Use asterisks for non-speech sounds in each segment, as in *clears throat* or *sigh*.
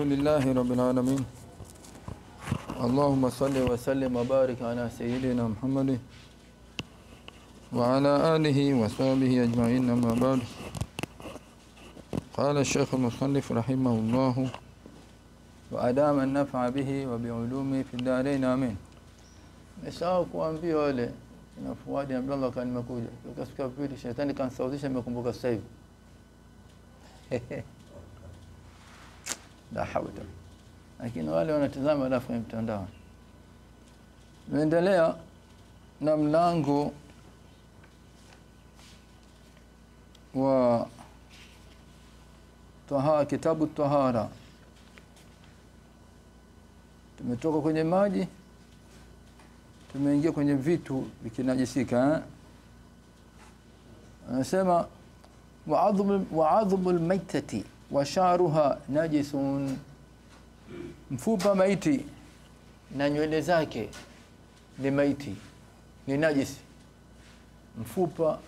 لله رب العالمين اللهم صل وسلم وبارك على سيدنا محمد وعلى آله وصحبه أجمعين أما بعد قال الشيخ المصنف رحمه الله وأدام النفع به وبعلومه في الدارين آمين Nisahau kuambia wale na Fuadi Abdallah kan nimekuja. Ukasikia pili shetani kansautisha nimekumbuka sasa hivi. La hawla. Lakini wale wanatazama alafu kwenye mtandao. Naendelea na mlango wa tahara, kitabu tahara. Tumetoka kwenye maji tumeingia kwenye vitu vikinajisika eh? anasema waadhubu lmaitati wa sharuha najisun, mfupa maiti na nywele zake ni maiti, ni najisi. Mfupa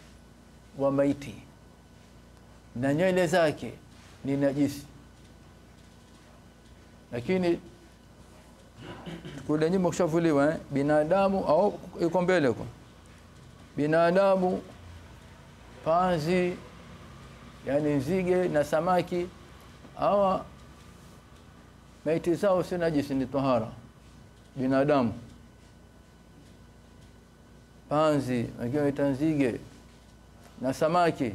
wa maiti na nywele zake ni najisi, lakini kule nyuma kushavuliwa eh? binadamu au iko mbele huko binadamu panzi yani nzige na samaki hawa maiti zao si najisi ni tahara binadamu panzi wakiwa ita nzige na samaki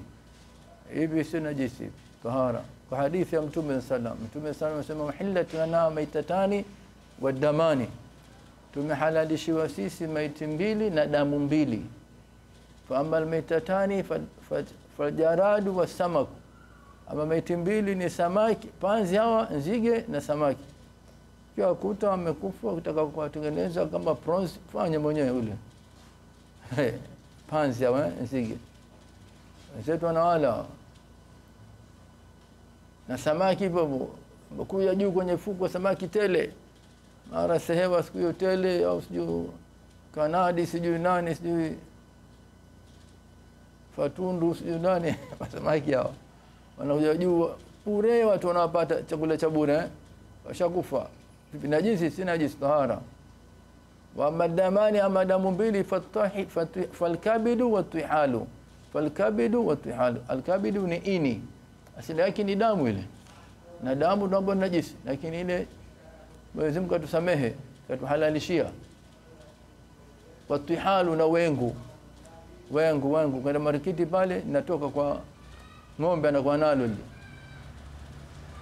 hivi si najisi tahara kwa hadithi ya mtume sallam mtume sallam anasema uhillat lana maitatani wadamani tumehalalishiwa sisi maiti mbili na damu mbili faama almaitatani faljaradu wasamaku ama maiti mbili ni samaki panzi hawa nzige na samaki. Kiwa kuta wamekufa kutaka kuwatengeneza kama prawns fanya mwenyewe ule. Panzi hawa nzige. Wenzetu wanawala na samaki hivyo kuja juu kwenye fuko samaki tele. Mara sehewa siku hiyo tele au sijui kanadi sijui nani sijui fatundu sijui nani *laughs* masamaki hao wanakuja juu bure, watu wanawapata chakula cha bure eh? washakufa. Najisi? Si najisi, tahara. wamadamani, ama damu mbili, falkabidu watihalu, falkabidu watihalu. Alkabidu ni ini, asili yake ni damu ile, na damu ndio najisi, lakini ile Mwenyezi Mungu atusamehe, katuhalalishia. Watihalu na wengu, wengu wangu kwenda marikiti pale, natoka kwa ng'ombe anakuwa nalo ile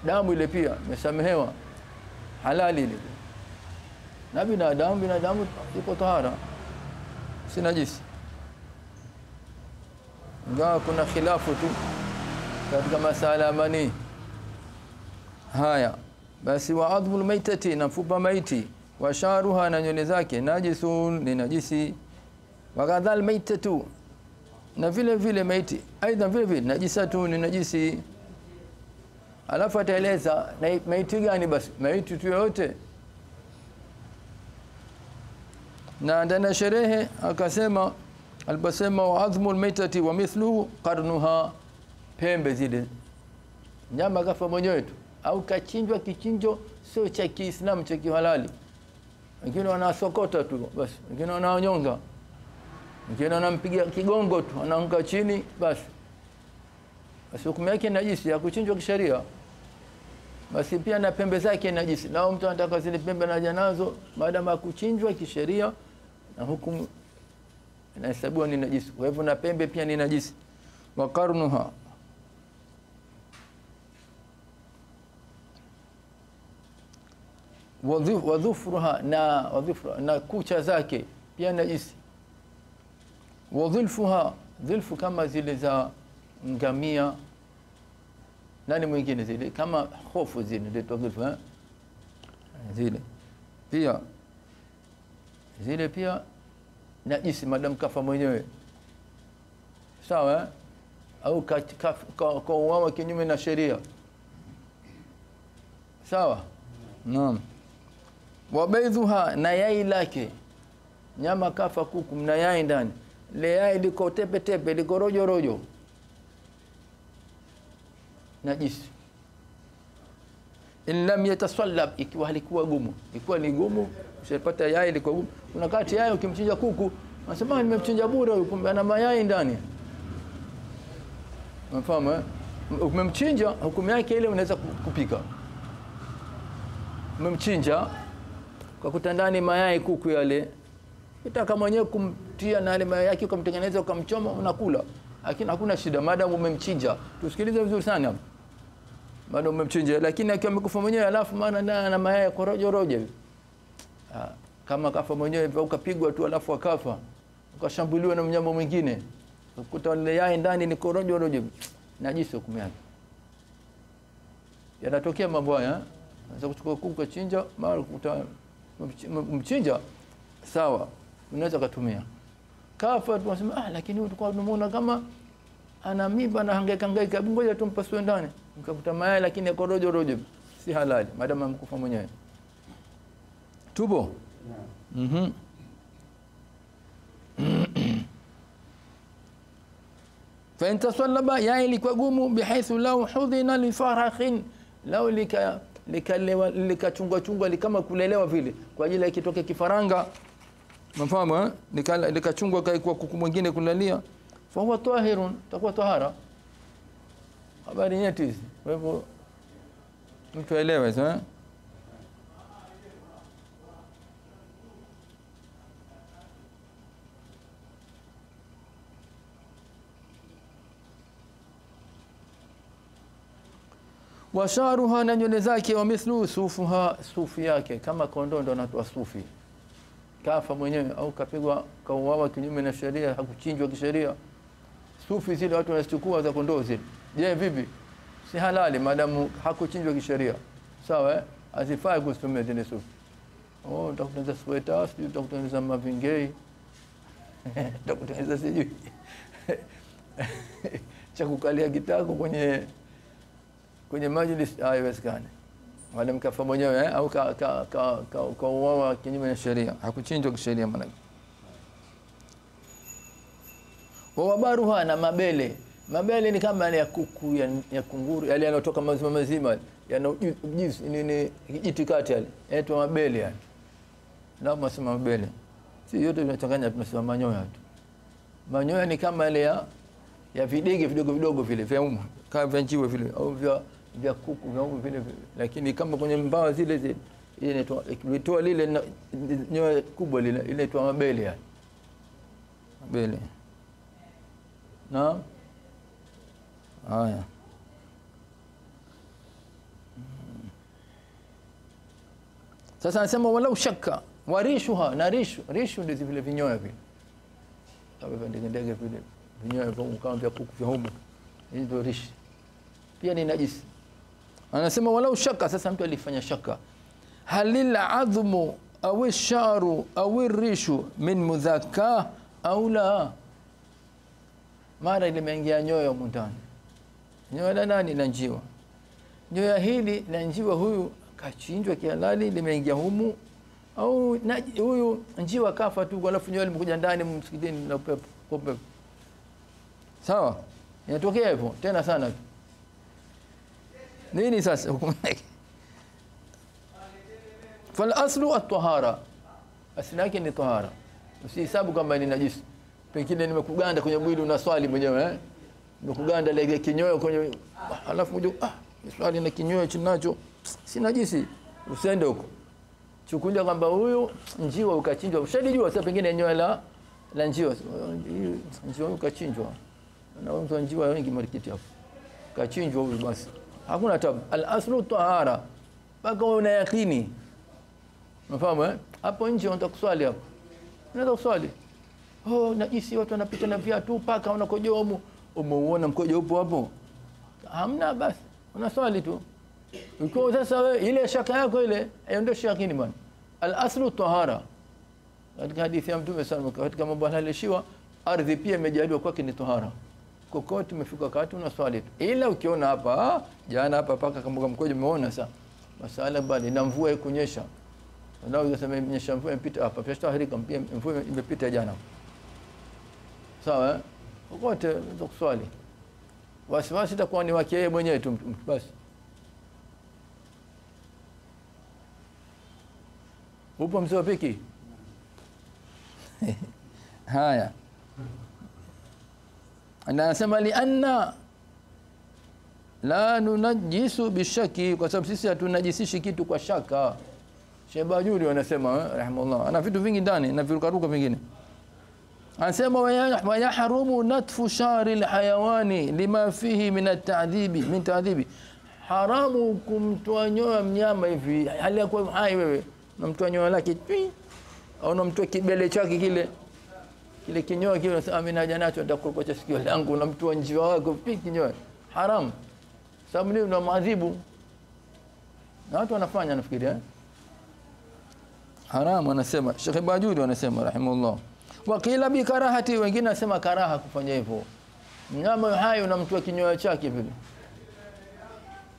damu ile, pia imesamehewa, halali ile. Na binadamu, binadamu iko tahara, si najisi, ingawa kuna khilafu tu katika masala mani. Haya basi wa adhmul maitati, na mfupa maiti, wa sharuha, na nywele zake, najisun, ni najisi. Wakadhal maitatu, na vile vile maiti, aidha vile vile najisatu, ni najisi. Alafu ataeleza maiti gani? Basi maiti tu yoyote. Na ndana sherehe akasema, aliposema wa azmu almaitati wa mithluhu qarnuha, pembe zile nyama kafa mwenyewe tu au kachinjwa kichinjo sio cha Kiislamu cha kihalali. Wengine wanasokota tu basi, wengine wanaonyonga, wengine anampiga kigongo tu, anaanguka chini basi. Basi hukumu yake najisi ya kuchinjwa kisheria. Basi pia na pembe zake najisi. Nao mtu anataka zile pembe na nazo baada ya kuchinjwa kisheria, na hukumu inahesabiwa ni najisi. Kwa hivyo na pembe pia ni najisi. wa qarnuha wadhufruha na wadhufruha na kucha zake pia najisi. Wadhilfuha dhilfu kama zile za ngamia, nani mwingine zile? Kama hofu zile ndio dhilfu eh, zile. Pia zile pia najisi, madam kafa mwenyewe. Sawa eh? au kauawa kinyume na sheria. Sawa, naam. Wabaidhuha na yai lake, nyama kafa kuku mna yai ndani, le iliko liko tepe tepe, liko rojo rojo, najisi. in lam ikiwa halikuwa gumu, ikiwa ni gumu, ushapata yai ilikuwa gumu. Kuna kati yai ukimchinja kuku unasema nimemchinja bure huyu, kumbe ana mayai ndani. Unafahamu eh? Umemchinja, hukumu yake ile unaweza kupika. Umemchinja kwa kuta ndani mayai kuku yale, kitaka mwenyewe kumtia na yale mayai yake ukamtengeneza ukamchoma, unakula, lakini hakuna shida, madam umemchinja. Tusikilize vizuri sana. Madam umemchinja, lakini akiwa amekufa mwenyewe, alafu maana na, na mayai korojo rojo Ah, kama kafa mwenyewe ukapigwa tu alafu akafa. Ukashambuliwa na mnyama mwingine. Ukuta lile yai ndani ni korojo rojo najisi hukumu yake. Yanatokea mambo haya, unaweza kuchukua kuku kachinja, mara kuta mchinja, sawa, unaweza kutumia kafa, tunasema ah, lakini huyu tulikuwa tunamuona kama ana mimba na hangaika hangaika, ngoja tumpasue ndani, mkakuta mayai lakini yako rojo rojo, si halali. Madam amkufa mwenyewe. Tupo? Mhm. mm *clears throat* fa intasallaba ya ilikuwa gumu, bihaithu law hudhina li farahin. Lau lika likachungwa chungwa likama kulelewa vile, kwa ajili ya kitoke kifaranga, mfahamu eh, likachungwa kai kwa kuku mwingine kulalia, fa huwa tahirun, takuwa tahara. Habari nyeti hizi, kwa hivyo mtu aelewe sasa eh? washaruha na nywele zake, wa mithlu sufuha, sufi yake kama kondondo anatoa sufi. Kafa mwenyewe au kapigwa kauawa kinyume na sheria, hakuchinjwa kisheria, sufi zile watu wanazichukua za kondoo zile, je, vipi? Si halali maadamu hakuchinjwa kisheria, sawa eh? Azifai kuzitumia zile sufi. Oh, utakutengeneza sweta, sijui utakutengeneza mavingei *laughs* utakutengeneza sijui *laughs* cha kukalia kitako kwenye kwenye majlis haiwezekani. Madam mkafa mwenyewe eh, au ka ka ka ka, ka uawa kinyume na sheria, hakuchinjwa kisheria maanake. Wawabaruha, na mabele. Mabele ni kama yale ya kuku ya, ya kunguru yale yanayotoka mazima mazima yana ujizi nini kijiti kati yale. Yaitwa mabele yale, Na masema mabele. Si yote tunachanganya tunasema manyoya tu. Manyoya ni kama yale ya ya videge vidogo vidogo vile vya umu kama vya njiwe vile au vya vya kuku umu vile vile, lakini kama kwenye mbawa zile zile ile inaitwa ikitoa lile na- nyoya kubwa lile ile inaitwa mabele yani mabele. Naam. Haya. Sasa anasema walau shakka warishuha na rishu rishu ndizi vile vinyoya vile kama vya ndege ndege vile vinyoya vya kuku vya humu hizo rishi pia ni najisi anasema walau shaka sasa mtu alifanya shaka. Halil adhmu au sharu au rishu min mudhaka au la? Mara limeingia nyoyo mundani, ndani nyoyo la nani? La njiwa. Nyoya hili la njiwa huyu kachinjwa kihalali limeingia humu. Au huyu njiwa kafa tu alafu nyoya limekuja ndani msikitini na upepo upepo. Sawa? Inatokea hivyo tena sana tu nini sasa? Hukumu yake fal aslu at-tahara asili yake ni tahara usihesabu kama ni najisi. Pengine nimekuganda kwenye mwili unaswali mwenyewe eh? Nimekuganda lege kinyoyo kwenye alafu mmoja ah swali na kinyoyo chinacho. Si najisi. Usende huko. Chukulia kwamba huyu njiwa ukachinjwa. Ushadijua sasa pengine nyoyo la la njiwa. Njiwa ukachinjwa, kachinjwa na mtu njiwa wengi marikiti hapo. Kachinjwa huyu basi hakuna tabu. Al aslu tahara. Mpaka una yakini. Unafahamu eh? Hapo nje unataka kuswali hapo. Unaweza kuswali. Oh najisi watu wanapita na viatu paka unakojoa humo umeuona mkojo upo hapo? Hamna basi. Unaswali tu. Ukiwa sasa wewe ile shaka yako ile aiondoshe yakini bwana. Al aslu tahara. Katika hadithi ya mtume sallallahu alaihi wasallam, katika mambo halalishiwa ardhi pia imejaliwa kwake ni tahara kokote umefika wakati unaswali tu. Ila ukiona hapa ah, jana hapa paka kamboga mkojo umeona sasa. Masala bali na mvua ikunyesha ndio unasema imenyesha mvua imepita hapa. Pia tahirika pia mvua imepita jana. Sawa eh? kokote unaweza kuswali. Wasiwasi itakuwa ni wake yeye mwenyewe tu basi. Upo mzee wa piki? *laughs* Haya na anasema lianna la nunajisu bishaki kwa sababu sisi hatunajisishi kitu kwa shaka. Shebajuri wanasema eh, rahimahullah ana vitu vingi ndani na virukaruka vingine. Anasema wayahrumu natfu shari lhayawani lima fihi min atadhibi min ta'dhibi. Haramu kumtoa nyoya mnyama hivi hali ya kuwa hai wewe namtoa nyoya lake au namtoa kibele chake kile kile kinyoa kile unasema mimi naja nacho nitakukocha sikio langu unamtoa njiwa wako. Pii kinyoa haram sababu ni unamwadhibu na watu wanafanya nafikiria eh? Haram anasema Sheikh Bajuri anasema rahimahullah. Wakila bi karahati wengine nasema karaha kufanya hivyo. Mnyama hai unamtua kinyoa chake vile.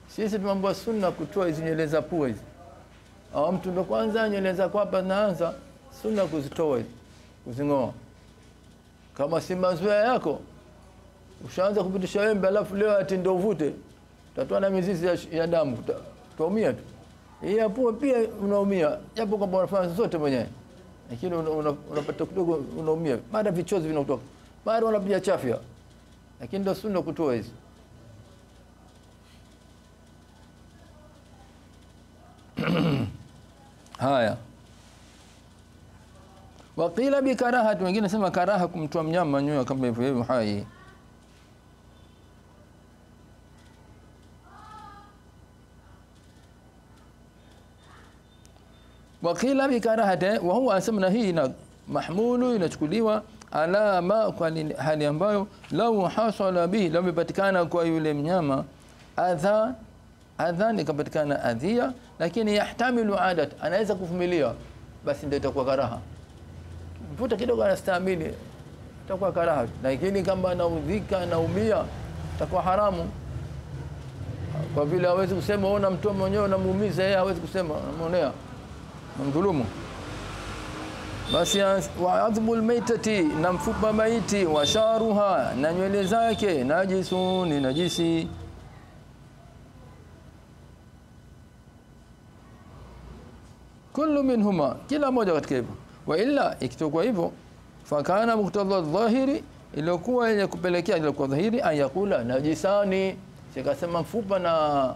Sisi tumeambiwa sunna kutoa hizi nywele za pua hizi. Au mtu ndo kwanza nywele za kwapa zinaanza sunna kuzitoa hizi kuzing'oa kama si mazoea yako ushaanza kupitisha wembe alafu leo ati ndio uvute utatoa na mizizi ya, ya damu uta- utaumia tu. Hii hapo pia unaumia japo kwamba unafanya zote mwenyewe lakini una- una- unapata kidogo unaumia baada vichozi vinatoka baada unapiga chafya lakini ndio sunna kutoa hizi. *clears throat* Haya waqila bikarahati wengine sema karaha kumtoa mnyama nyoya kama hivyo hivyo hai. Waqila bikarahati wa huwa anasema na hii ina mahmulu inachukuliwa ala ma kwa hali ambayo lau hasala bihi lau imepatikana kwa yule mnyama adha adhan ikapatikana adhia lakini yahtamilu adat anaweza kuvumilia basi ndio itakuwa karaha mvuta kidogo anastahimili itakuwa karaha. Lakini kama anaudhika anaumia itakuwa haramu. Kwa vile hawezi kusema ona mtu mwenyewe unamuumiza yeye hawezi kusema unamuonea. Namdhulumu basi wa lmaitati, maitati na mfupa maiti washaruha, na nywele zake najisu ni najisi. Kullu minhuma kila moja katika hivyo wa illa ikitokuwa hivyo fakana muktadha dhahiri iliyokuwa yenye kupelekea ile kwa dhahiri ayakula najisani. Sikasema mfupa na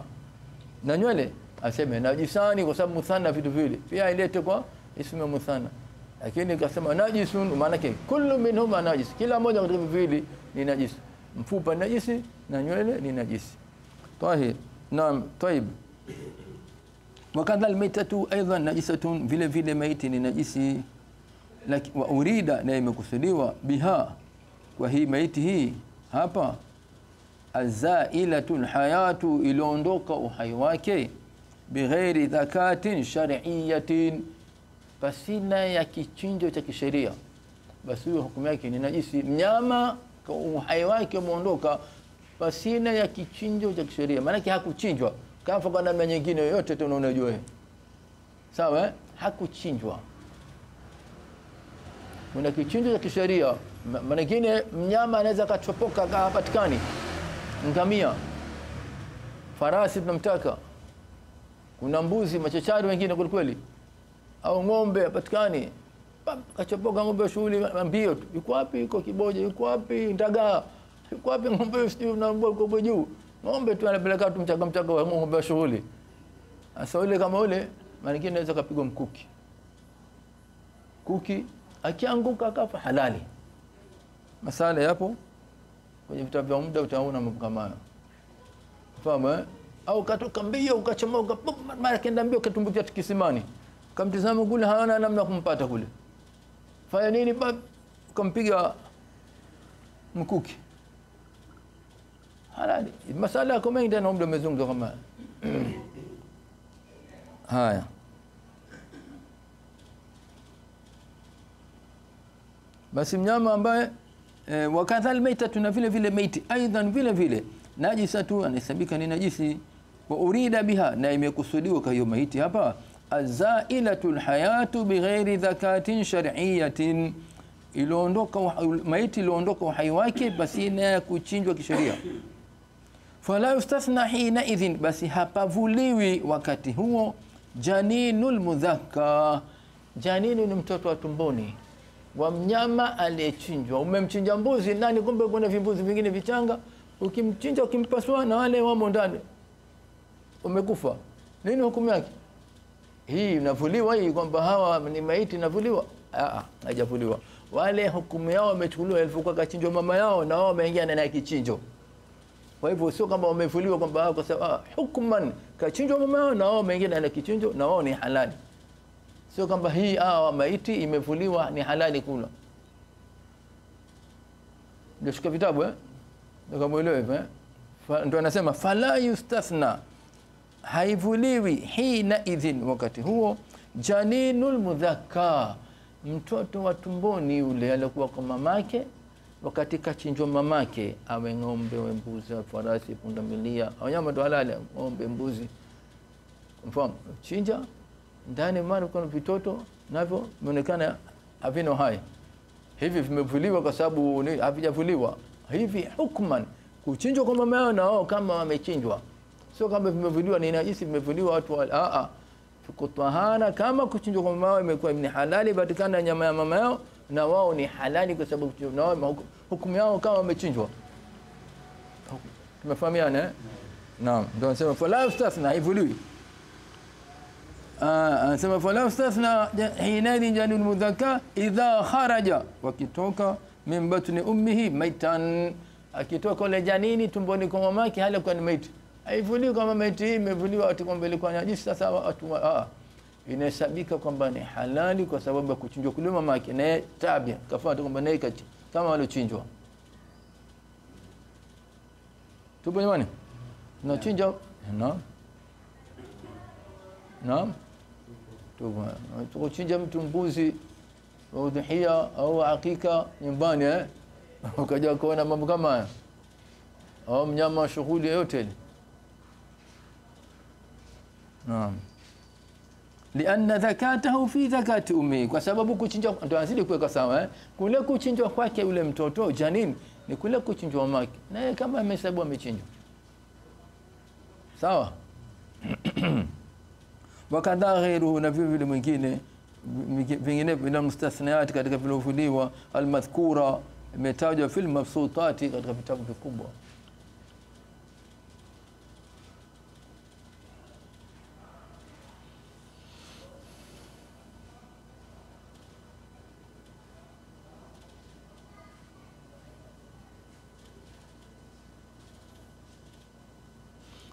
na nywele aseme najisani kwa sababu muthana vitu vile pia ilete kwa isme muthana. Lakini kasema najisun maana yake kullu minhuma najis. Kila moja katika viwili ni najis. Mfupa ni najisi na nywele ni najisi. Tahir. Naam taib. Wakadha almaitatu aidan najisatun vile vile maiti ni najisi wa urida na imekusudiwa biha. Kwa hii maiti hii hapa azailatu lhayatu iliondoka uhai wake bighairi dhakatin shar'iyatin pasina ya kichinjo cha kisheria. Basi huyo hukumu yake ni najisi. Mnyama uhai wake umeondoka pasina ya kichinjo cha kisheria. Maanake hakuchinjwa. Kafa kwa namna nyingine yoyote tu sawa eh? hakuchinjwa kuna kichinjo cha kisheria. Mwingine mnyama anaweza akachopoka akapatikani ngamia. Farasi tunamtaka. Kuna mbuzi machachari wengine kwelikweli, kweli. Au ng'ombe apatikani Pap, kachopoka ng'ombe shughuli mbio yuko wapi? Yuko kiboja yuko wapi? Ndagaa yuko wapi ng'ombe? *laughs* Sijui juu. Ng'ombe tu anapeleka tu mchaka mchaka wa ng'ombe wa shughuli sasa ule kama ule maana nyingine anaweza kapigwa mkuki. Kuki akianguka akafa halali. Masala yapo. Kwenye vitabu vya muda utaona mambo kama hayo fahamu eh? au katoka mbio ukachomoka mara kenda mbio katumbukia kisimani. Kamtizama kule haona namna kumpata kule. Fanya nini bab kampiga mkuki. Halali. Masala yako mengi tena muda umezungumza kama *clears throat* haya. Basi mnyama ambaye e, wakadhal maita na vile vile maiti aidan vile vile najisatu anahesabika ni najisi. Wa urida biha na imekusudiwa kwa hiyo maiti hapa azailatu lhayatu bighairi dhakatin shar'iyatin. Iliondoka maiti iliondoka uhai wake basi na kuchinjwa kisheria. Fala yustathna hina idhin basi hapavuliwi wakati huo. Janinul mudhakka janinu ni mtoto wa tumboni wa mnyama aliyechinjwa. Umemchinja mbuzi ndani, kumbe kuna vimbuzi vingine vichanga, ukimchinja ukimpasua, na wale wamo ndani, umekufa. Nini hukumu yake? Hii inavuliwa hii kwamba hawa ni maiti, inavuliwa? Ah, haijavuliwa. Wale hukumu yao wamechukuliwa, ilivyokuwa kachinjwa mama yao, na wao wameingia ndani ya kichinjo. Kwa hivyo sio kwamba wamevuliwa kwamba kwa sababu ah, hukuman kachinjwa mama yao, na wao wameingia ndani ya kichinjo, na wao ni halali sio kwamba hii awa maiti imevuliwa ni halali kula. Ndio vitabu eh, ndio hivyo eh, anasema fala yustathna, haivuliwi hina idhin, wakati huo janinu mudhakka, mtoto wa tumboni yule aliokuwa kwa mamake wakati kachinjwa mamake, awe ng'ombe, awe mbuzi, awe farasi, pundamilia, wanyama ndo halali, ng'ombe, mbuzi, mfano chinja ndani mara kuna vitoto navyo vimeonekana havina hai, hivi vimevuliwa kwa sababu havijavuliwa. Hivi hukman, kuchinjwa kwa mama yao nao kama wamechinjwa, sio kama vimevuliwa ni najisi, vimevuliwa watu wa a a. Kutahana kama kuchinjwa kwa mama yao imekuwa ni halali, patikana nyama ya mama yao na wao ni halali, kwa sababu na wao hukumu yao kama wamechinjwa. Tumefahamiana eh? Naam, ndio nasema fala yustathna, haivuliwi anasema fala yustathna hinadhi janul mudhakka idha kharaja, wakitoka min batni ummihi maitan, akitoka ule janini tumboni kwa mamake hali kwa ni maiti, haivuliwi kama maiti hii imevuliwa ati kwamba ilikuwa najisi. Sasa watu ah, inahesabika kwamba ni halali kwa sababu ya kuchinjwa kule mamake, naye tabia. Kafuata kwamba naye kati kama waliochinjwa. Tupo jamani, tunachinja naam. Naam, tukuchinja mtu mbuzi udhia au akika nyumbani eh, *laughs* ukaja kuona mambo kama haya, au mnyama shughuli yoyote ile. Naam, lianna zakatahu fi zakati ummi, kwa sababu kuchinjwa ndo anazidi kuweka sawa eh, kule kuchinjwa kwake yule mtoto janin ni kule kuchinjwa mamake, naye kama amehesabu amechinjwa. Sawa *clears throat* wakadha ghairuhu, na vile vile mwingine vingine vina mustathniyati katika vilovuliwa almadhkura, imetajwa fil mabsutati, katika vitabu vikubwa.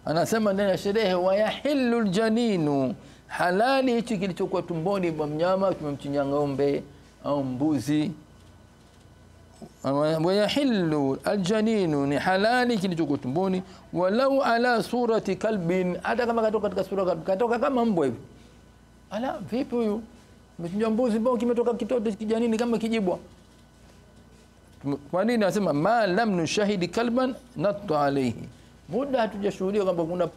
Anasema ndani ya sherehe, wayahillu ljaninu, halali hichi kilichokuwa tumboni mwa mnyama, kimemchinya ng'ombe au mbuzi. wayahilu aljaninu, ni halali kilichokuwa tumboni, walau ala surati kalbin, hata kama katoka katika sura katoka kama mbwa hivi. Ala, vipi huyu mechinja mbuzi, mbao kimetoka kitoto kijanini kama kijibwa? Kwa nini anasema ma lam nushahidi kalban nattu alaihi muda hatujashuhudia kwamba kuna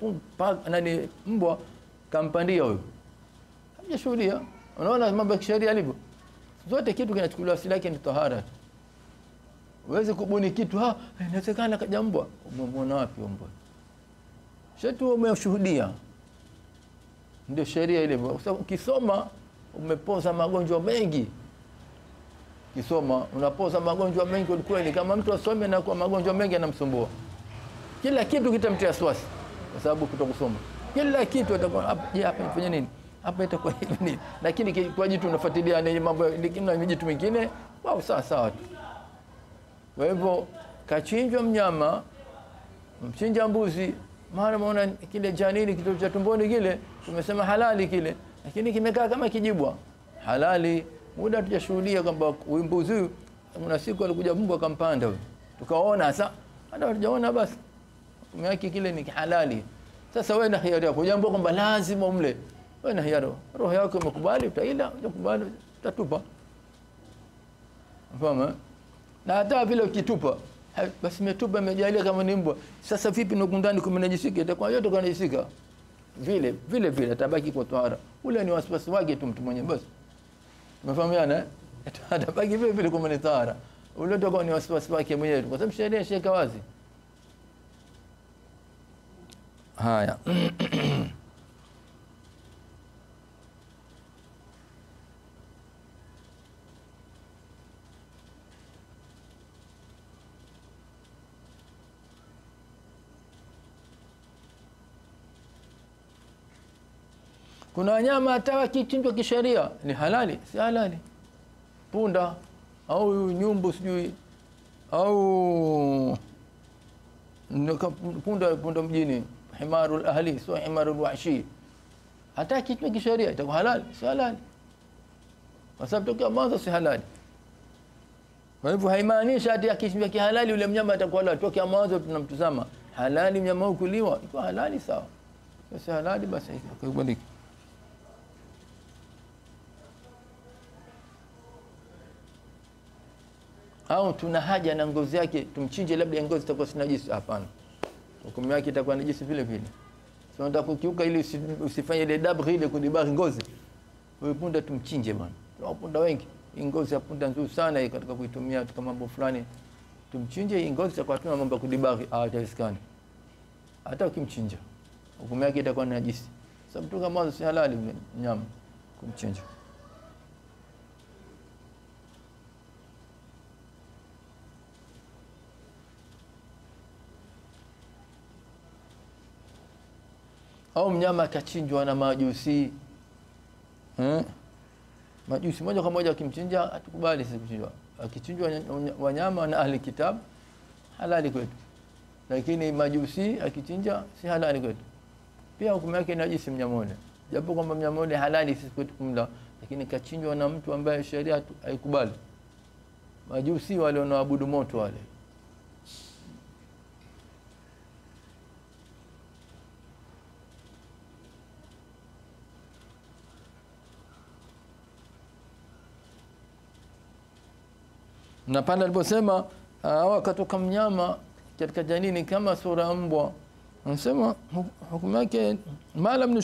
nani mbwa kampandia huyo, hatujashuhudia. Unaona mambo ya kisheria yalivyo, zote kitu kinachukuliwa asili yake ni tahara. Uweze kubuni kitu ha, inawezekana kaja mbwa. Umemwona wapi mbwa? Shetu umeshuhudia, ndio sheria ile Kwa sababu ukisoma umepoza magonjwa mengi, kisoma unapoza magonjwa mengi kweli. Kama mtu asome na kwa magonjwa mengi anamsumbua kila kitu kitamtia wasiwasi kwa sababu kutokusoma. Kila kitu atakuwa je, hapa nifanye nini? Hapa itakuwa hivi nini? Lakini kwa jitu unafuatilia ni mambo na mjitu mwingine wao sawa sawa tu. Kwa hivyo kachinjwa mnyama, mchinja mbuzi, mara maona kile janini kitu cha tumboni kile, tumesema halali kile, lakini kimekaa kama kijibwa. Halali muda hatujashuhudia kwamba mbuzi kuna siku alikuja mbwa akampanda tukaona sasa, hata hatujaona basi yake kile ni halali. Sasa wewe na hiari yako, jambo kwamba lazima umle, wewe na hiari, roho yako imekubali, utaila, ukubali, utatupa. Unafahamu? Na hata vile ukitupa, basi umetupa, imejalia kama ni mbwa. Sasa vipi na ndani kumenajisika, itakuwa yote kanajisika vile vile vile, atabaki kwa tohara. Ule ni wasiwasi wake tu mtu mwenye, basi umefahamiana eh? *laughs* Atabaki vile vile kwa tohara. ule utakuwa ni wasiwasi wake mwenyewe, kwa sababu sheria sheka wazi Haya. kuna wanyama hata wakichinjwa kisheria ni halali? Si halali. Punda au nyumbu sijui au punda punda mjini himarul ahli sio himarul wahshi hata akichinjwa kisheria itakuwa halali si halali kwa sababu tokea mwanzo si halali kwa hivyo haimaanishi hati akichinjwa kihalali yule mnyama atakuwa halali tokea mwanzo tunamtazama halali mnyama huyu kuliwa iko halali sawa basi si halali basi haikubaliki au tuna haja na ngozi yake tumchinje labda ngozi itakuwa si najisi hapana hukumu yake itakuwa najisi vile vile. Sio nataka kukiuka ili usi- usifanye ile dabri ile kudibari ngozi. Wewe punda tumchinje bwana. Tuna punda wengi. Ngozi ya punda nzuri sana katika kuitumia katika mambo fulani. Tumchinje ngozi kwa tuna mambo ya kudibari ah haiwezekani hata ukimchinja hukumu yake itakuwa najisi sababu toka mwanzo si halali mnyama kumchinja au mnyama akachinjwa na majusi. Hmm? majusi moja kwa moja akimchinja atukubali sisi kuchinjwa. Akichinjwa wanyama na ahli kitab halali kwetu. Lakini majusi akichinja si halali kwetu. Pia hukumu yake najisi mnyama japo kwamba mnyama ule halali sisi kwetu kumla lakini kachinjwa na mtu ambaye sheria haikubali. Majusi wale wanaoabudu moto wale na pale aliposema au akatoka mnyama katika janini kama sura ya mbwa. Anasema hu- hukumu yake malam mnu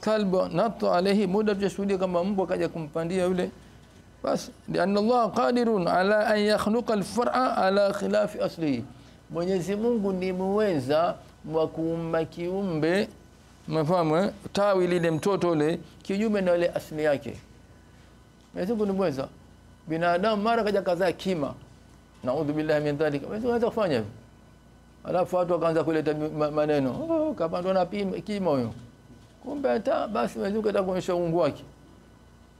kalbu nato alayhi muda tujashuhudia kama mbwa kaja kumpandia yule. Basi lianna Allah qadirun ala an yakhluqa alfar'a ala khilafi aslihi. Mwenyezi Mungu ni muweza wa kuumba kiumbe mafahamu eh? tawi lile mtoto ule kinyume na ile asili yake. Mwenyezi Mungu ni muweza binadamu mara kaja kazaa kima. Naudhu billahi min Mungu anaweza kufanya. Hivyo alafu watu wakaanza kuleta maneno. Oh, kapandwa na kima huyo. Kumbe hata basi Mungu atakuonyesha uungu wake.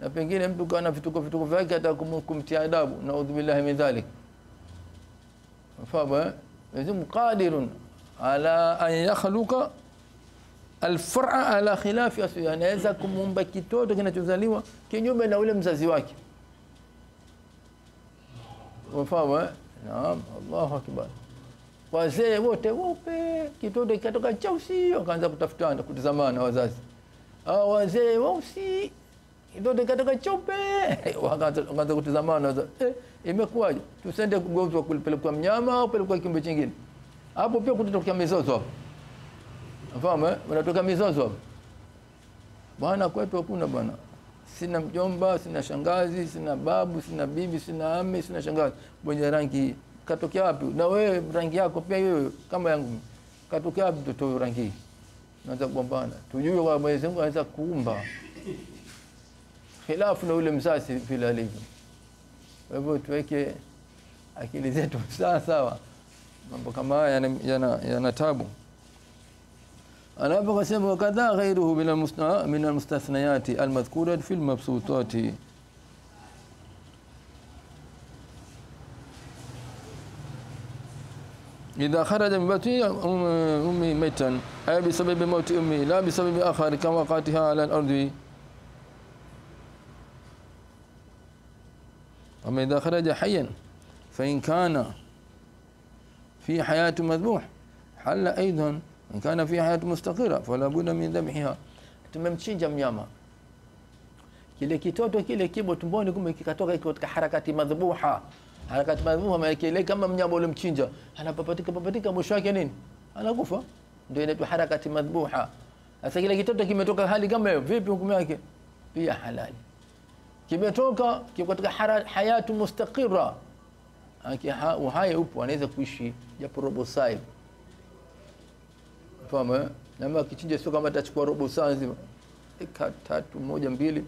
Na pengine mtu kana vituko vituko vyake hata kumtia adabu. Naudhu billahi min dhalik. Mfahamu Mwenyezi Mungu qadirun ala an yakhluqa alfar'a ala khilafi asli anaweza kumuumba kitoto kinachozaliwa kinyume na ule mzazi wake unafahamu eh? Naam Allahu akbar. Wazee wote weupe kitoto kikatoka cheusi wakaanza kutafutana kutazamana wazazi hao wazee weusi kitoto kikatoka cheupe wakaanza *laughs* kutazamana wazazi. eh imekuwaje tusende kugeuzwa kupelekwa mnyama au pelekwa kiumbe chingine hapo pia kutatokea mizozo hapo Unafahamu eh? Unatoka mizozo hapo. Bwana kwetu hakuna bwana. Sina mjomba, sina shangazi, sina babu, sina bibi, sina ame, sina shangazi mwenye rangi. Katokea wapi? Na wewe rangi yako pia hiyo kama yangu. Katokea wapi mtoto huyo rangi? Naanza kugombana. Tujue kwa Mwenyezi Mungu anaweza kuumba khilafu na ule mzazi vile alivyo. Kwa hivyo tuweke akili zetu *laughs* sawa sawa. Mambo kama haya yana, yana, yana tabu. Anapo kasema wakadha ghairuhu min almusna min almustathniyati almadhkurati fi almabsutati إذا خرج من أم- أمي ميتا. أي بسبب موت أمي؟ لا بسبب آخر كوقعتها على الأرض. أما إذا خرج حيا فإن كان في حياة مذبوح حل أيضا kana fi hayat mustaqira fala buda min dhabhiha tumemchinja mnyama. Kile kitoto kile kibo tumboni kumbe kikatoka iko katika harakati madhbuha. Harakati madhbuha maana kama mnyama ule mchinja anapapatika papatika mwisho wake nini? Anakufa. Ndio inaitwa harakati madhbuha. Sasa kile kitoto kimetoka hali kama hiyo vipi hukumu yake? Pia halali. Kimetoka kiko katika hayatu mustaqira uhai upo anaweza kuishi japo robo saa fahamu eh? na kichinja sio kama atachukua robo saa nzima eka tatu moja mbili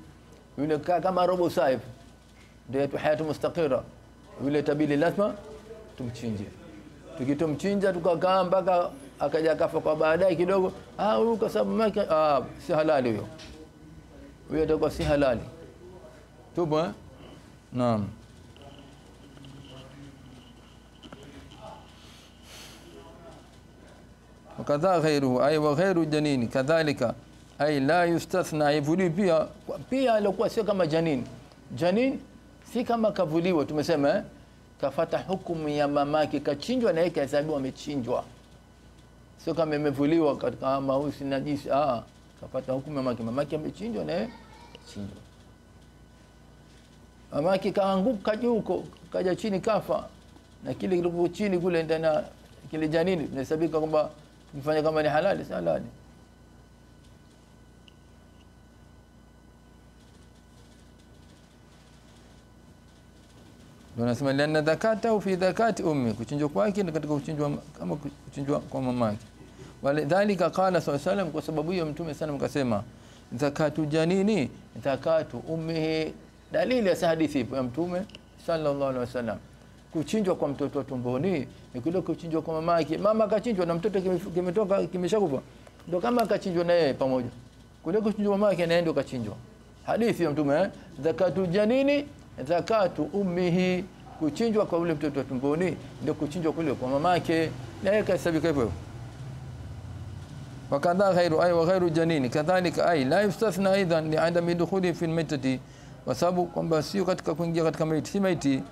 yule kaa kama robo saa hivi ndio yetu hayatu mustaqira yule tabili lazima tumchinje tukitomchinja tukakaa mpaka akaja kafa kwa baadaye kidogo, ah, huyu kwa sababu mke, ah, si halali huyo, huyo atakuwa si halali. Tupo eh? Naam. Wakadha ghairuhu ay wa ghairu janini kadhalika. Ay la yustathna haivuliwi pia pia alikuwa sio kama janin. Janin si kama kavuliwa tumesema eh? kafata hukumu ya mamake kachinjwa na yeye kahesabiwa amechinjwa. Sio kama imevuliwa katika mausi najisi ah kafata hukumu ya mamake. Mamake amechinjwa na yeye mamake kaanguka juu huko kaja chini kafa. Na kile kilikuwa chini kule ndani kile janini tunahesabika kwamba kifanya kama ni halali si halali. Ndio nasema lianna dhakatahu fi dhakati ummi kuchinjwa kwake na katika kuchinjwa kama kuchinjwa kwa mamake. Walidhalika qala saa salam kwa sababu hiyo mtume sana akasema zakatu janini zakatu ummihi. Dalili ya hadithi ya mtume sallallahu alaihi wasallam kuchinjwa kwa mtoto tumboni ni kule kuchinjwa kwa mama yake. Mama akachinjwa na mtoto kimetoka kimeshakufa, ndio kama akachinjwa na yeye pamoja. Kule kuchinjwa mama yake naye ndio kachinjwa. Hadithi ya Mtume eh? zakatu janini zakatu ummihi, kuchinjwa kwa ule mtoto tumboni ndio kuchinjwa kule kwa mama yake, na yeye kasabika hivyo hivyo. wakadha ghairu ay wa ghairu janini kadhalika ay la yustathna aidan li adami dukhuli fi almaitati, kwa sababu kwamba sio katika kuingia katika maiti, si maiti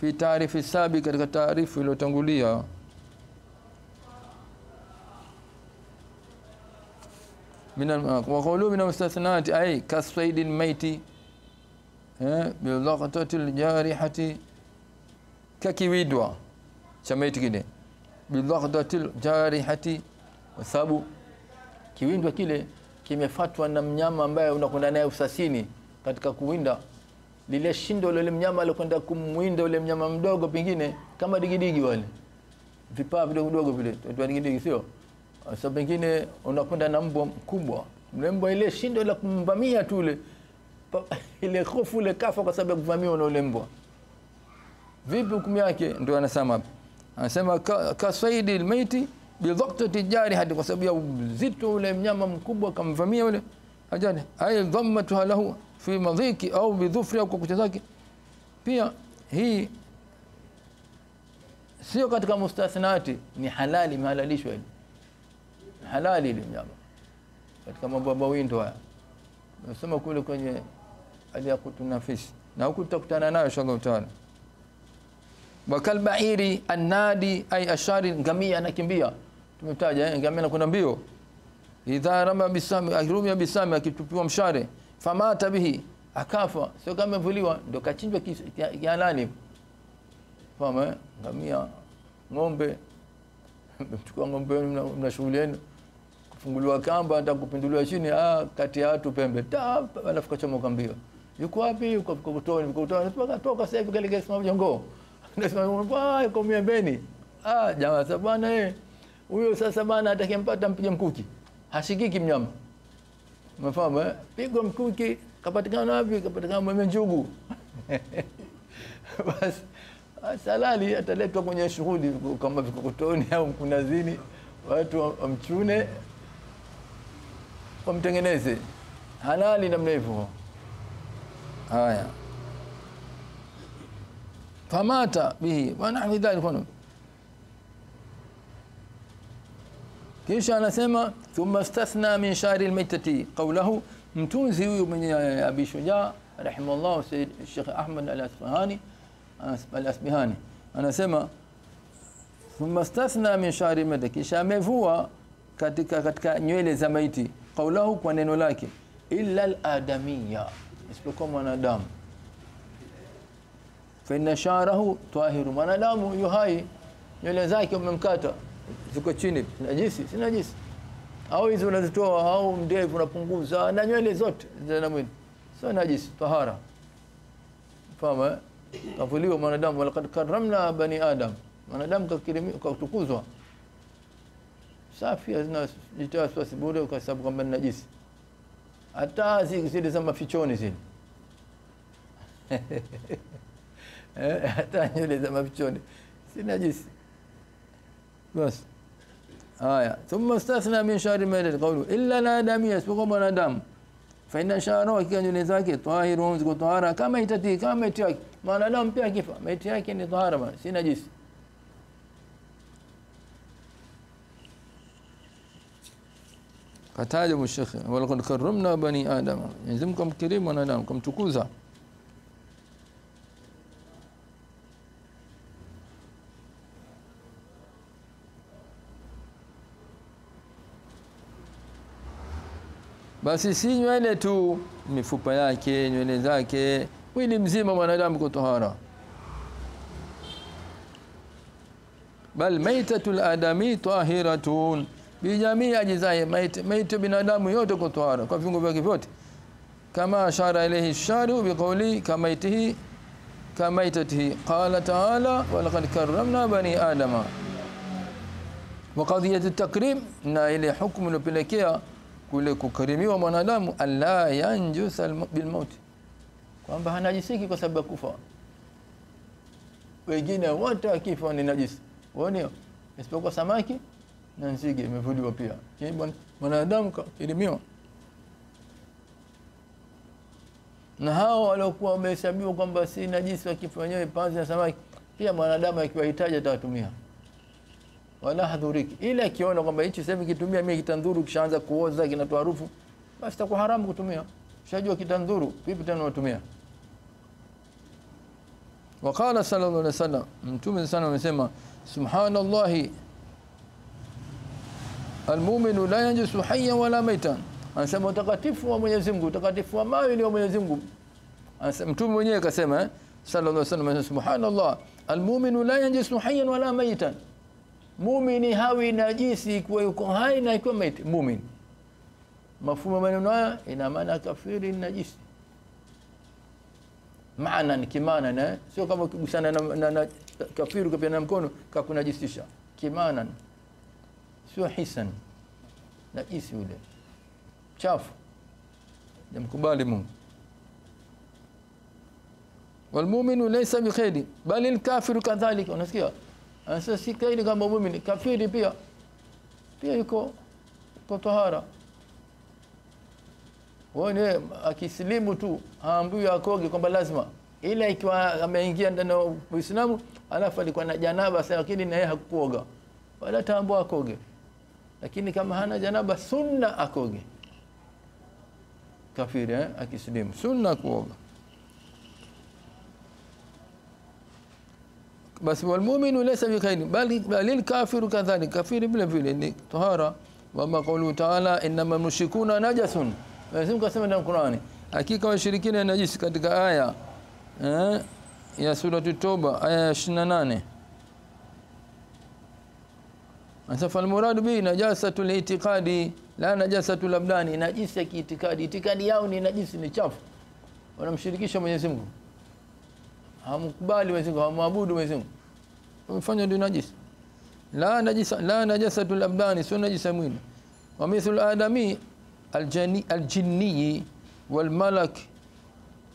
fi taarifi sabi, katika taarifu iliyotangulia. Waqauluhu min almustathnati ay kasfaidi maiti eh bilaqatati aljarihati kakiwidwa cha maiti kile bilaktati ljarihati, kwa sababu kiwindwa kile kimefatwa na mnyama ambaye unakwenda naye usasini katika kuwinda lile shindo lile mnyama alikwenda kumwinda ule mnyama mdogo pengine kama digidigi wale. Vipaa vidogo vidogo vile tuitwa digidigi sio? Sasa pengine unakwenda na mbwa mkubwa. Mle mbwa ile shindo la kumvamia tu ile *laughs* ile hofu ile kafa kwa sababu ya kuvamiwa na ule mbwa. Vipi hukumu yake? Ndio anasema anasema ka, kasaidi almaiti bidhaktati jarihati kwa sababu ya uzito ule mnyama mkubwa kamvamia ule ajani ay dhammatuha lahu fi madhiki au bidhufri au kwa kucha zake. Pia hii sio katika mustathnati ni halali imehalalishwa hili halali hili mnyama katika mambo ya mawindo haya. Nasema kule kwenye aliyakutu nafisi na huku tutakutana nayo inshallah taala. Wakalbairi anadi ay ashari ngamia anakimbia. Tumetaja eh, ngamia anakwenda mbio. Idha rama bisami akirumia bisami akitupiwa mshare famata bihi akafa. Sio kama amevuliwa ndio kachinjwa kihalali fahamu ngamia ng'ombe. *laughs* Mchukua ng'ombe wenu mna, shughuli yenu. Kufunguliwa kamba hata kupinduliwa chini ah, kati ya watu pembe. Ta alafu kachomoka mbio. Yuko wapi? Yuko kokotoni kokotoni toka toka sasa hivi kale kesi jongo nasema yuko miembeni. Ah jamaa sasa bwana eh. Huyo sasa bana, atakempata mpige mkuki. Hashikiki mnyama umefahamu eh? Pigwa mkuki kapatikana wapi? Kapatikana mwembe njugu. *laughs* Basi salali ataletwa kwenye shughuli kama vikokotoni au mkunazini watu wamchune wamtengeneze. Halali namna hivyo. Haya. Famata bihi wanahwi dhalika كيش أنا ثم ثم استثنى من شعر الميتة قوله متونسي من أبي شجاع رحمه الله سيد الشيخ أحمد الأسبهاني الأسبهاني أنا ثم ثم استثنى من شعر الميتة كيش أنا مفوا كتك كتك نيل زميتي قوله كونين ولكن إلا الآدمية اسبكم أنا دام. فإن شعره طاهر من دام يهاي يلزاكم من كاتب ziko chini. Najisi si najisi au hizi unazitoa au ndevu unapunguza na nywele zote zina mwili. Sio najisi tahara. Fahamu eh? kavuliwa mwanadamu walaqad karamna bani adam. Mwanadamu katukuzwa. Safi hazina jitoa wasiwasi bure sababu kwamba ni najisi. Hata zile za mafichoni zile. *laughs* Eh, hata nywele za mafichoni. Si najisi basi haya thumma stathna min shari maitati qawlu illa al-adamiyya isipokuwa mwanadamu fa inna sha'rahu hakika nywele zake tahirun ziko tahara kama itati kama maiti yake mwanadamu pia akifa maiti yake ni tahara bana si najisi kataja mshekhe walaqad karramna bani adama Mwenyezi Mungu kamkirimu mwanadamu kamtukuza basi si nywele tu mifupa yake nywele zake mwili mzima mwanadamu kwa tahara bal maitatul adami tahiratun bijamii ajizai maiti maiti binadamu yote kwa tahara kwa viungo vyake vyote kama ashara ilayhi shari'u biqawli kamaitihi qala ta'ala wa laqad karramna bani adama qadiyat at-takrim na ile hukumu inapelekea kule kukarimiwa mwanadamu alla yanjusa bilmauti, kwamba hanajisiki kwa sababu ya kufa. Wengine wote akifa ni najisi. Uone isipokuwa samaki na nzige imevuliwa pia. Mwanadamu kakirimiwa. Na hao waliokuwa wamehesabiwa kwamba si najisi wakifa wenyewe panzi na samaki pia mwanadamu akiwahitaji atawatumia wala hadhuriki, ila akiona kwamba hichi sasa hivi kitumia mimi kitandhuru, kishaanza kuoza kinatoa harufu, basi itakuwa haramu kutumia. Ushajua kitandhuru, vipi tena unatumia? Waqala sallallahu alaihi wasallam, Mtume sana amesema subhanallahi almuminu la yanjisu hayyan wala maitan, anasema utakatifu wa Mwenyezi Mungu, utakatifu wa mawe ni wa Mwenyezi Mungu. Mtume mwenyewe akasema eh, sallallahu alaihi wasallam, subhanallah almuminu la yanjisu hayyan wala maitan muumini hawi najisi ikiwa yuko hai na ikiwa maiti. Mumin. mafumo maneno haya ina maana kafiri ni najisi. Maana ni kimana na sio kama ukigusana na, na, na kafiri ukapiana na mkono kakunajisisha. Kimana sio hisan najisi ule. Chafu. Jamkubali Mungu. Walmu'minu laysa bikhairi bali lkafiru kadhalika. Unasikia sasa si kaini kama muumini kafiri pia. Pia yuko kwa tahara. Wone akisilimu tu haambiwi akoge kwamba lazima ila ikiwa ameingia ndani ya Uislamu alafu alikuwa na janaba lakini na yeye hakuoga wala taambiwa akoge. Lakini kama hana janaba sunna akoge. Kafiri eh? akisilimu sunna kuoga basi walmu'minu laysa bikhairi bali bali kafiru kadhalik kafiri vile vile ni tahara. Wa qawlu ta'ala innama mushrikuna najasun. Lazima kasema ndani Qur'ani hakika washirikina najisi katika aya eh, ya sura Toba aya ya 28 Asafa almurad bi najasatu liitiqadi la najasatu labdani. Najisi ya kiitikadi. Itikadi yao ni najisi ni chafu. Wanamshirikisha Mwenyezi Mungu hamkubali Mwenyezi Mungu hamwabudu Mwenyezi Mungu wamefanya ndio najisi. La najisa la najasatu labdani sio najisa mwili. Wa mithlu adami aljani aljinni walmalak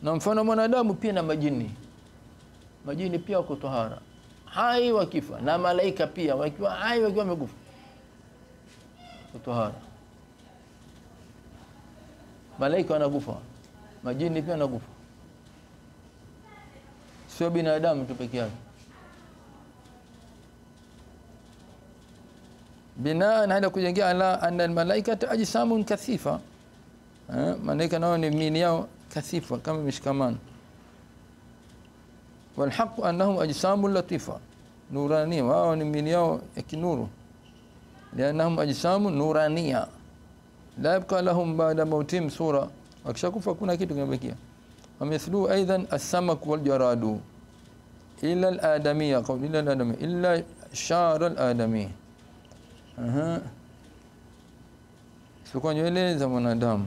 na mfano mwanadamu pia na majini. Majini pia wako tahara. Hai wakifa na malaika pia wakiwa hai wakiwa wamekufa. Tahara. Malaika wanakufa. Majini pia wanakufa sio binadamu tu peke yake. Bina anaenda kujengea ala anna almalaikata ajsamun kathifa. Eh, malaika nao ni mini yao? Kathifa kama mishikamano. Walhaqu annahum ajsamun latifa. Nurania wao ni mini yao? Ya kinuru. Liannahum ajsamun nurania. La yabqa lahum bada mautihim sura. Wakishakufa kuna kitu kinabakia ومثله أيضا السمك والجراد. إلا الآدمية قول إلا الآدمية إلا شعر الآدمي. أها. سيكون يلي آدم.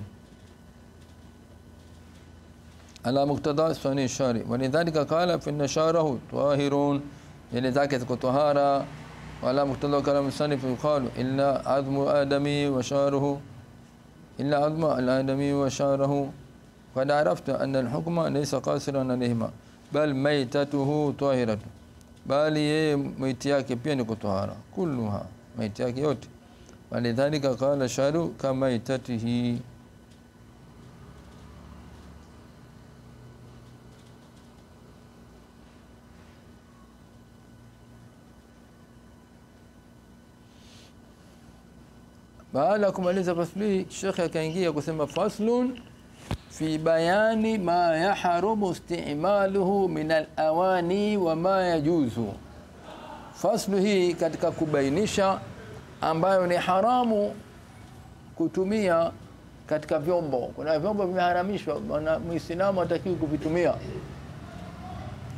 على مقتضى السنن الشارع ولذلك قال فإن شعره طاهر لذلك تكون طهارة. وعلى مقتضى كلام السنة فيقال إلا عظم آدمي وشعره. إلا عظم الآدمي وشعره. فقد عرفت أن الحكم ليس قاصرا عليهما بل ميتته طاهرة. بل ميتياكي بينك طهارة كلها ميتياك يوت. ولذلك قال شهر كميتته. baada ya kumaliza fasli shekhe akaingia kusema faslun fi bayani ma yahrumu istimaluhu min alawani wa ma yajuzu. Faslu hii katika kubainisha ambayo ni haramu kutumia katika vyombo. Kuna vyombo vimeharamishwa muislamu hatakiwi kuvitumia.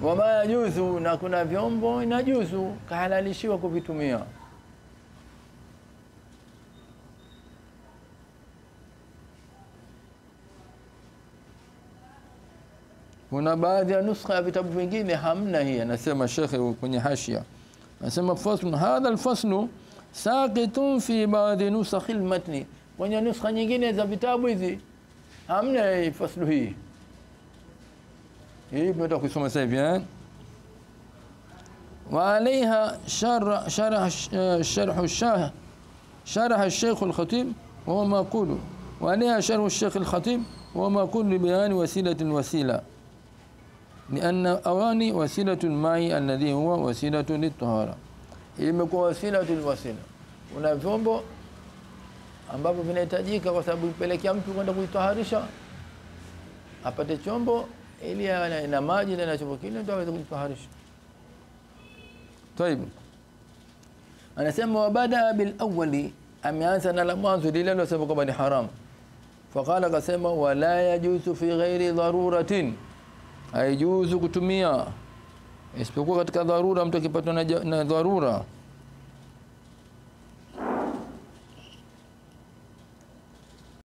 Wama yajuzu na kuna vyombo inajuzu kahalalishiwa kuvitumia kuna baadhi ya nuskha ya vitabu vingine hamna hii anasema shekhe kwenye hashia anasema faslu hadha alfaslu saqitun fi baadhi nusakh almatni kwenye nuskha nyingine za vitabu hizi hamna hii faslu hii hii tunataka kusoma sasa hivi eh وعليها شرح شرح شرح الشاه شرح الشيخ الخطيب وهو معقول وعليها شرح الشيخ الخطيب وهو معقول لبيان وسيلة الوسيلة لأن أواني وسيلة الماء الذي هو وسيلة للطهارة imekuwa wasila una vyombo ambavyo vinahitajika kwa sababu pelekea mtu kwenda kuitaharisha apate chombo ili na maji na chombo kile ndio aweze kujitaharisha طيب anasema wabada bil awwali ameanza na la mwanzo lile lilosema kwamba ni haram faqala akasema wala yajuzu fi ghairi daruratin haijuzu kutumia. Isipokuwa katika dharura mtu akipatwa na, na dharura